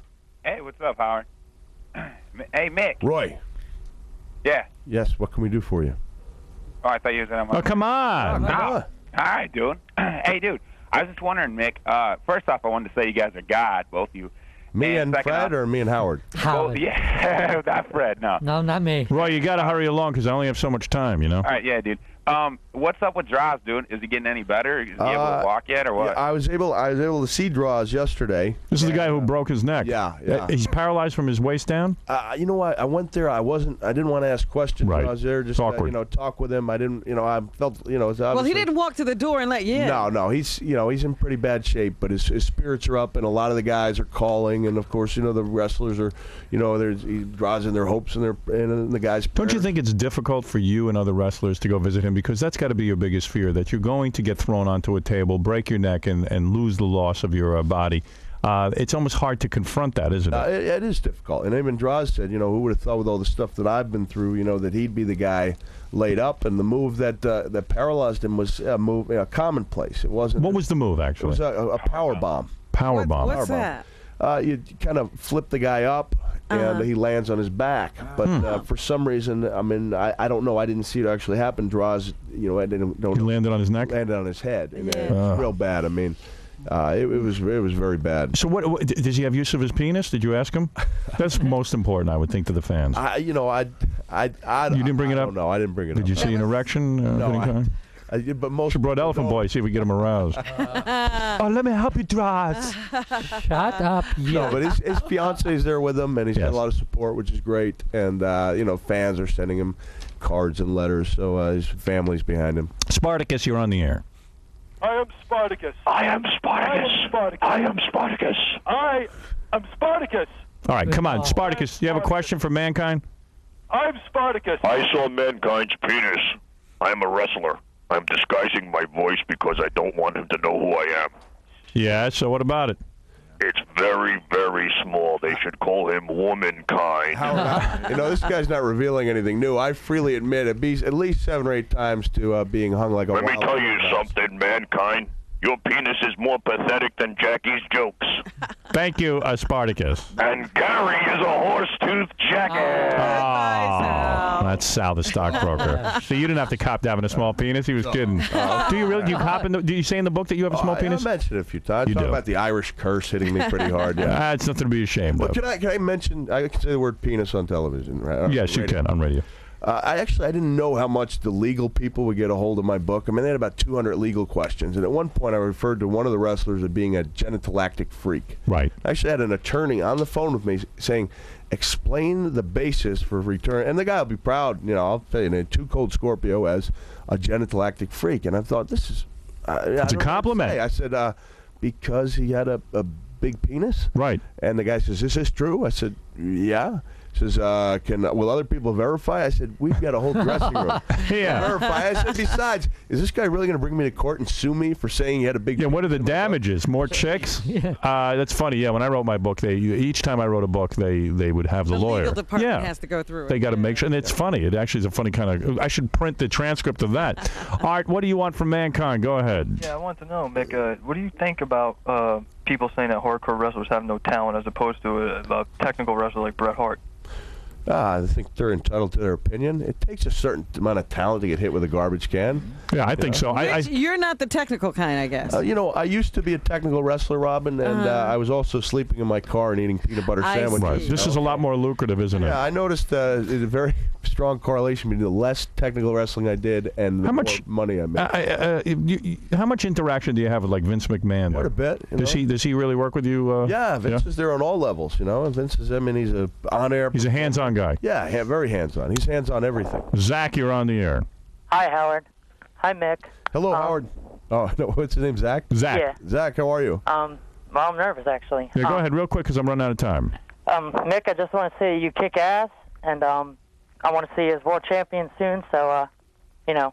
Hey, what's up, Howard? [CLEARS THROAT] hey, Mick. Roy. Yeah. Yes. What can we do for you? Oh, I thought you was in on my. Oh, come on. Oh, Hi, dude. [CLEARS THROAT] hey, dude. I was just wondering, Mick. Uh, first off, I wanted to say you guys are God, both you. Me and, second Fred, off- or me and Howard? Both, yeah, [LAUGHS] not Fred. No. No, not me. Roy, you got to hurry along because I only have so much time, you know? All right, yeah, dude. Um, what's up with Droz, dude? Is he getting any better? Is he able Uh, to walk yet, or what? Yeah, I was able. I was able to see Droz yesterday. This is the guy who broke his neck. Yeah, yeah. Uh, He's paralyzed from his waist down? Uh, you know what? I went there. I wasn't. I didn't want to ask questions. Right. I was there just It's uh, you know talk with him. I didn't. You know I felt. You know. Well, he didn't walk to the door and let you in. No, no, he's you know he's in pretty bad shape, but his, his spirits are up, and a lot of the guys are calling, and of course you know the wrestlers are, you know, there's he Droz in their hopes and their and the guys. Don't you think it's difficult for you and other wrestlers to go visit him because that's got to be your biggest fear that you're going to get thrown onto a table, break your neck, and, and lose the loss of your uh, body. Uh, it's almost hard to confront that, isn't it? Uh, it, it is difficult, and even Droz said, you know, who would have thought with all the stuff that I've been through, you know, that he'd be the guy laid up, and the move that uh, that paralyzed him was a move, a commonplace. It wasn't. what was the move actually? It was a, a power bomb. Power bomb. What's Power bomb. that? Uh, you kind of flip the guy up, and Uh-huh. he lands on his back. But Hmm. uh, for some reason, I mean, I, I don't know. I didn't see it actually happen. Droz, you know, I didn't don't He landed on his neck. landed on his head, and Yeah. it was real bad. I mean, uh, it, it was it was very bad. So what, what? Does he have use of his penis? Did you ask him? That's [LAUGHS] most important, I would think, to the fans. I, you know, I, I, I You didn't bring I it up? don't. I didn't bring it Did up. Did you see an erection? Uh, No, of any I- kind? I, but most Should brought Elephant no. Boy, see if we get him aroused. [LAUGHS] oh, let me help you, Droz. Shut [LAUGHS] up. Yeah. No, but his, his fiance is there with him, and he's got a lot of support, which is great. And uh, you know, fans are sending him cards and letters, so uh, his family's behind him. Spartacus, you're on the air. I am Spartacus. I am Spartacus. I am Spartacus. I am Spartacus. I am Spartacus. All right, come on, Spartacus. You have a question for mankind? I'm Spartacus. I saw mankind's penis. I am a wrestler. I'm disguising my voice because I don't want him to know who I am. Yeah. So what about it? It's very, very small. They should call him womankind. [LAUGHS] you know, this guy's not revealing anything new. I freely admit at least, at least seven or eight times to uh, being hung like a Let me tell you something, mankind. Your penis is more pathetic than Jackie's jokes. [LAUGHS] Thank you, uh, Spartacus. And Gary is a horse-toothed jackass. Oh, that's Sal, the stockbroker. [LAUGHS] so you didn't have to cop to having a small penis. He was kidding. do you really? Do you cop in the? Do you say in the book that you have a small Oh, I- penis? I mentioned it a few times. You Talk do. about the Irish curse hitting me pretty hard. Yeah. [LAUGHS] Ah, it's nothing to be ashamed Well, of. can I can I mention? I can say the word penis on television, right? On Yes, you radio. can on radio. Uh, I actually I didn't know how much the legal people would get a hold of my book. I mean, they had about 200 legal questions, and at one point I referred to one of the wrestlers as being a genitalactic freak. Right. I actually had an attorney on the phone with me saying, "Explain the basis for return." And the guy will be proud. You know, I'll tell you, Too Cold Scorpio as a genitalactic freak, and I thought this is. Uh, It's a compliment. I said uh, because he had a, a big penis. Right. And the guy says, "Is this true?" I said, "Yeah." He says, uh, "Can will other people verify?" I said, "We've got a whole dressing room." [LAUGHS] Yeah. Verify. I said, "Besides, is this guy really going to bring me to court and sue me for saying he had a big?" Yeah. What are the [LAUGHS] damages? More chicks? [LAUGHS] Yeah. Uh, that's funny. Yeah. When I wrote my book, they each time I wrote a book, they they would have the, The lawyer. legal department yeah. has to go through. They got to make sure, and it's funny. It actually is a funny kind of. I should print the transcript of that. Art, what do you want from mankind? Go ahead. Yeah, I want to know, Mick. Uh, what do you think about uh, people saying that hardcore wrestlers have no talent as opposed to a, a technical wrestler like Bret Hart? Ah, I think they're entitled to their opinion. It takes a certain amount of talent to get hit with a garbage can. Yeah, I think so. I, I, you're not the technical kind, I guess. Uh, you know, I used to be a technical wrestler, Robin, and uh, Uh-huh. I was also sleeping in my car and eating peanut butter sandwiches. right. This is a lot more lucrative, isn't it? Yeah, I noticed uh, a very [LAUGHS] strong correlation between the less technical wrestling I did and the How more much- money I made. Uh, uh, you, you, how much interaction do you have with like Vince McMahon? Quite a bit. you Does know? he does he really work with you? Uh, Yeah, Vince is there on all levels, you know. And Vince is, I mean, he's a on-air. He's a hands-on guy. Yeah, ha- very hands-on. He's hands-on everything. Zach, you're on the air. Hi, Howard. Hi, Mick. Hello, Um, Howard. Oh [LAUGHS] no, what's his name? Zach. Zach. Yeah. Zach, how are you? Um, well, I'm nervous actually. Yeah, go um, ahead real quick because I'm running out of time. Um, Mick, I just want to say you kick ass, and um, I want to see you as world champion soon. So, uh, you know,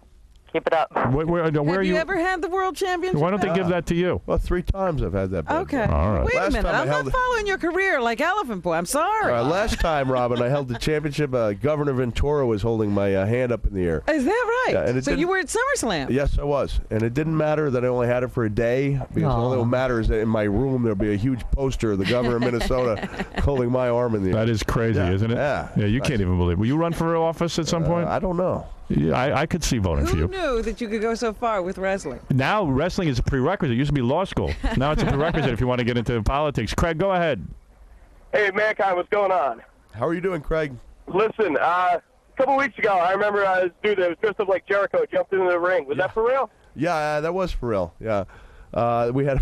Keep it up. Where, where, no, where Have are you, you? ever had the world championship? Why don't they give that to you? Well, three times I've had that. bad Okay. boy. All right. Wait a minute. time I I'm held not it- following your career like Elephant Boy. I'm sorry. All right, last time, Robin, I held the championship. Uh, Governor Ventura was holding my uh, hand up in the air. Is that right? Yeah, and it so you didn't- were at SummerSlam. Yes, I was, and it didn't matter that I only had it for a day because all that Aw. would matter is that in my room there'll be a huge poster of the governor of Minnesota [LAUGHS] holding my arm in the air. That is crazy, Yeah, isn't it? yeah. Yeah, you can't even believe. Will you run for office at some point? Uh, I don't know. Yeah, I, I could see voting for Who you. knew that you could go so far with wrestling? Now wrestling is a prerequisite. It used to be law school. Now it's a [LAUGHS] prerequisite if you want to get into politics. Craig, go ahead. Hey, Mankind, what's going on? How are you doing, Craig? Listen, uh, a couple weeks ago, I remember uh, this dude that was dressed up like Jericho jumped into the ring. Was that for real? Yeah, uh, that was for real. Yeah, uh, we had.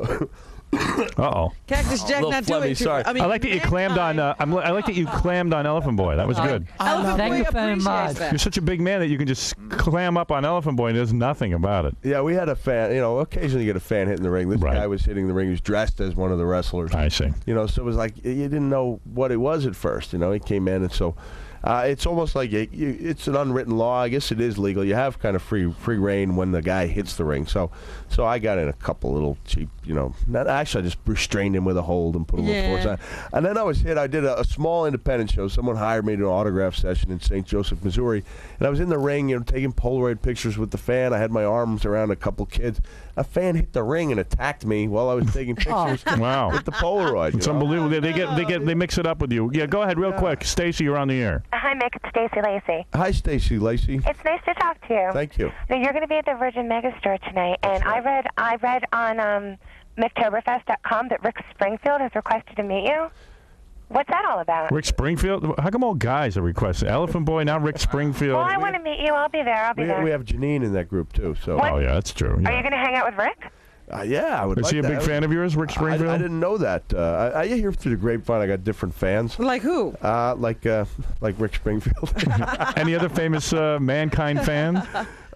Uh [LAUGHS] [LAUGHS] [COUGHS] oh. Cactus Jack little not doing phlegmy, too sorry. I I, like that you clammed on. Uh, I'm, I like that you clammed on Elephant Boy. That was good. Elephant Thank Boy you very appreciates much. that. You're such a big man that you can just clam up on Elephant Boy and does nothing about it. yeah, we had a fan. You know, occasionally you get a fan hitting the ring. This Right. guy was hitting the ring. He was dressed as one of the wrestlers. I see. You know, so it was like you didn't know what it was at first. You know, he came in, and so uh, it's almost like you, it's an unwritten law. I guess it is legal. You have kind of free free reign when the guy hits the ring. So, so I got in a couple little cheap, you know. Not, actually, I just restrained him with a hold and put him Yeah. on force. And then I was hit. I did a, a small independent show. Someone hired me to an autograph session in St. Joseph, Missouri, and I was in the ring, you know, taking Polaroid pictures with the fan. I had my arms around a couple kids. A fan hit the ring and attacked me while I was taking [LAUGHS] pictures Wow. with the Polaroid. It's know? unbelievable. They, they get they get they mix it up with you. Yeah, go ahead real quick. Stacy, you're on the air. Hi, Mick. It's Stacy Lacey. Hi, Stacy Lacey. It's nice to talk to you. Thank you. Now, you're going to be at the Virgin Megastore tonight, and I read I read on um, McToberfest.com that Rick Springfield has requested to meet you. What's that all about? Rick Springfield. How come all guys are requesting Elephant Boy now? Rick Springfield. Well, I want to meet you. I'll be there. I'll be We, there. we have Janine in that group too. So. What? Oh yeah, that's true. Are you going to hang out with Rick? Uh, yeah, I would. Is like he a that. big fan of yours, Rick Springfield? I didn't know that. Uh, I, I hear through the grapevine I got different fans. Like who? Uh, like uh, like Rick Springfield. [LAUGHS] Any other famous uh, mankind fan?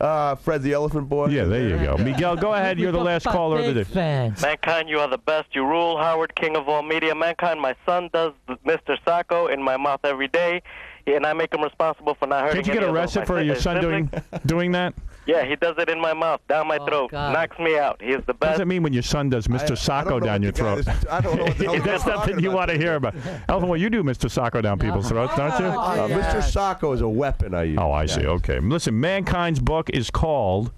uh, Fred the Elephant Boy. Yeah, there you go. Miguel, go ahead. You're the last caller of the day. fans. Mankind, you are the best. You rule, Howard, king of all media. Mankind, my son does Mr. Socko in my mouth every day, and I make him responsible for not hurting Can't you get arrested for your son doing doing that? Yeah, he does it in my mouth, down my Oh, throat, God. knocks me out. He is the best. What does it mean when your son does Mr. I- I Socko down your throat? is- I don't know what the [LAUGHS] hell That's he's something you want to hear about. Elvin, well, you do Mr. Socko down people's throats, don't you? Uh, Mr. Socko is a weapon I use. Oh, I see. Okay. Listen, Mankind's book is called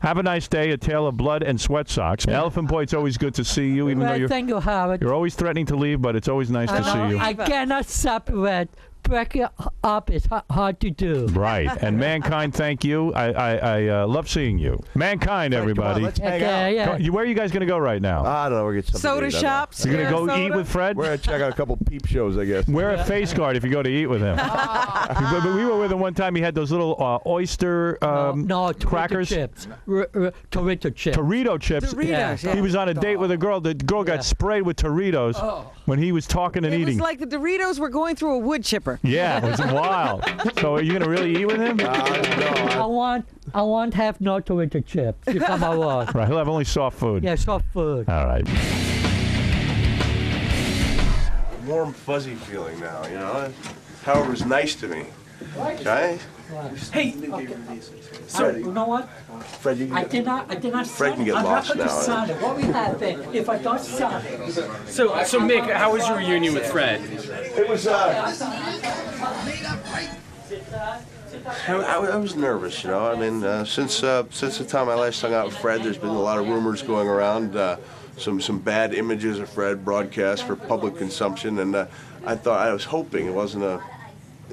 Have a Nice Day, A Tale of Blood and Sweat Socks. Elephant Boy, it's always good to see you, even though you're, thank you, Howard. you're always threatening to leave, but it's always nice to I, see you. I cannot separate. Break it up is ha- hard to do. Right. And [LAUGHS] Mankind, thank you. I, I, I uh, love seeing you. Mankind, everybody. let's hang Okay, out. yeah. Go- you- where are you guys going to go right now? I don't know. We're gonna get Soda to eat, I don't know. shops. You're going to yeah, go eat soda? with Fred? We're gonna check out a couple peep shows, I guess. Wear a face guard if you go to eat with him. [LAUGHS] but, but we were with him one time. He had those little uh, oyster um, no, Torito crackers. chips. R- r- Torito chips. Dorito chips. Doritos, yeah. He was on a date with a girl. The girl got sprayed with Doritos when he was talking and It eating. was like the Doritos were going through a wood chipper. Yeah, it was wild. So are you going to really eat with him? I want, I want have no Torito chips. You come over. [LAUGHS] Right, he'll have only soft food. Yeah, soft food. All right. Warm, fuzzy feeling now, you know? Howard was nice to me. Okay? Hey, so you know what? Fred, you can I did not, I did not Fred sign can get I'm lost not going to now, sign it. What will happen if I don't sign it? so so Mick, how was your reunion with Fred? It was, uh, I, I, was nervous, you know. I mean, uh, since uh, since the time I last hung out with Fred, there's been a lot of rumors going around, uh, some some bad images of Fred broadcast for public consumption, and uh, I thought I was hoping it wasn't a,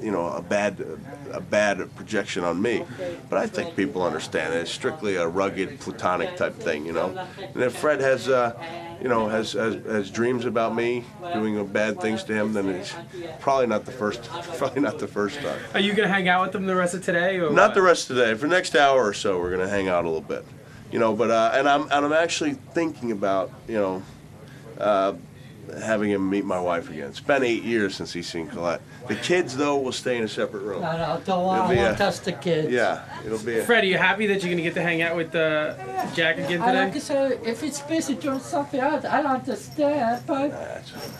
you know, a bad a bad projection on me, but I think people understand it. It's strictly a rugged, platonic type thing, you know. And if Fred has. You know, has, has has dreams about me doing bad things to him, then it's probably not the first, [LAUGHS] probably not the first time. Are you gonna hang out with them the rest of today? Or Not what? the rest of the day. For the next hour or so, we're gonna hang out a little bit, you know. But uh, and I'm and I'm actually thinking about you know uh, having him meet my wife again. It's been eight years since he's seen Colette. The kids though will stay in a separate room. No, no, don't It'll want, be I want a- us the kids. Yeah, it'll be. A, Fred, are you happy that you're gonna get to hang out with uh, Jack again I like today? to say, if it's busy doing something else, I don't understand, but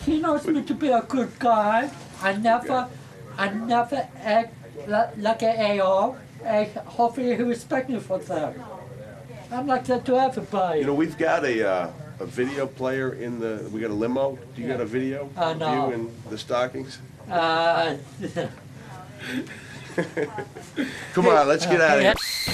he knows me to be a good guy. I never, I never act li- like an AO. Hey, hopefully he respect me for that. I'm like that to everybody. You know, we've got a uh, a video player in the. We got a limo. Do you got a video Uh, of no. you in the stockings? Uh, [LAUGHS] Come on, let's get out of here. [LAUGHS]